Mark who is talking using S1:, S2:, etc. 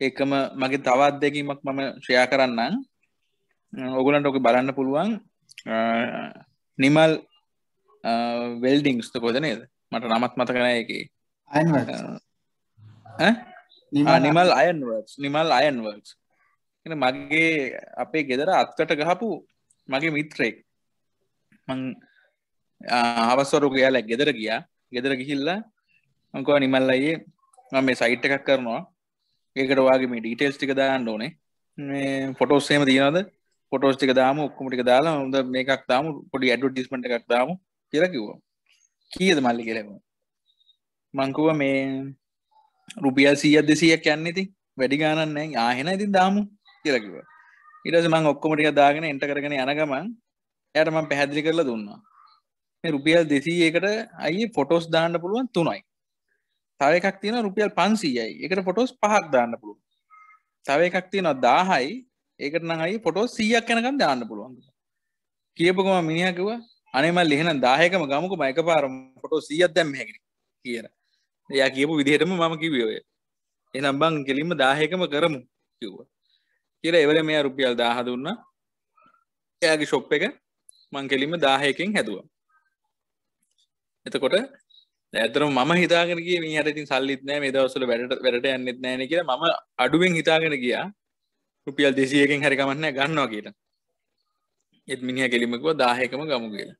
S1: එකම මගේ තවත් දෙකීමක් මම ෂයා කරන්නම්. ඔගුලන්ට ඔක බලන්න පුළුවන්. නිමල් වෙල්ඩිංස්ත කොද නේද? මට නමත් මතකන එක නිමල් අයන්වර්ස් නිමල් අයන්වර්ස් මගේ අපේ ගෙදර අත්කට ගහපු මගේ මිත්‍රෙක් මං අවස්වරු ගයාලැක් ගෙදර ගියා. ගෙදර ගිහිල්ලා මංකවා නිමල් අයේ මම මේ සයිට් එකක් කරනවා ඒකට වගේ මේ ඩීටේල්ස් ටික දාන්න ඕනේ. මේ ෆොටෝස්සේම තියෙනද ෆොටෝස් ටික දාම ඔක්කොමටික දාලා හොඳ මේකක් දාම පොඩි ඇඩ්වර්ටයිස්මන්ට් එකක් දාමු කියලා කිව්වා. කීයද මල්ලි කියලා මංකුව මේ රුපියල් සීයක් දෙසීයක් යන්න ඉති වැඩි ගානන්න ආහෙන ඉතින් දාමු කියලකිව ඉටස මං ඔක්කොමටික දාගෙන එන්ට කරගෙන යනගමන් යට මං පැහැදිලි කරලා දුන්නා. රුපියල් දෙසීයකට අයි ෆොටෝස් දාන්න පුළුවන් තුනයි. තව එකක් තියෙන රුපියල් පන්සීයයි. එකට ෆොටෝස් පහක් දාන්න පුළුවන්. තව එකක් තියෙනවා දාහයි. ඒකට නම් අයි ෆොටෝ සීයක් යනකම් දාන්න පුළුවන්. කියපුකම මිනිහකිව අනේම ලිහෙන දායකම ගමුකම එක පාර ෆොටෝ සීයක් දැම්ම හැකිරි කියන එයා කියපු විදිහටම මම කිව්වේ එනම් බං කෙලින්ම දායකම කරමු කිව්වා. කියලා එවල මෙයා රුපියල් දාහ දුන්න. එයාගේ ශොප් එක මං කෙලින්ම දාහයකින් හැදුවා. එතකොට ඇතරම මම හිතාගෙනගේ මේ හට ඉතින් සල්ලිත් නෑ මේ දවසල වැඩට වැඩට යන්නෙත් නෑන කියලා මම අඩුවෙන් හිතාගෙන ගියා. රුපියල් දෙසියකින් හරිකමන්න ගන්නවා කියලා. එත් මිනිහ කෙලිමකුව දාහකම ගමු කියලා.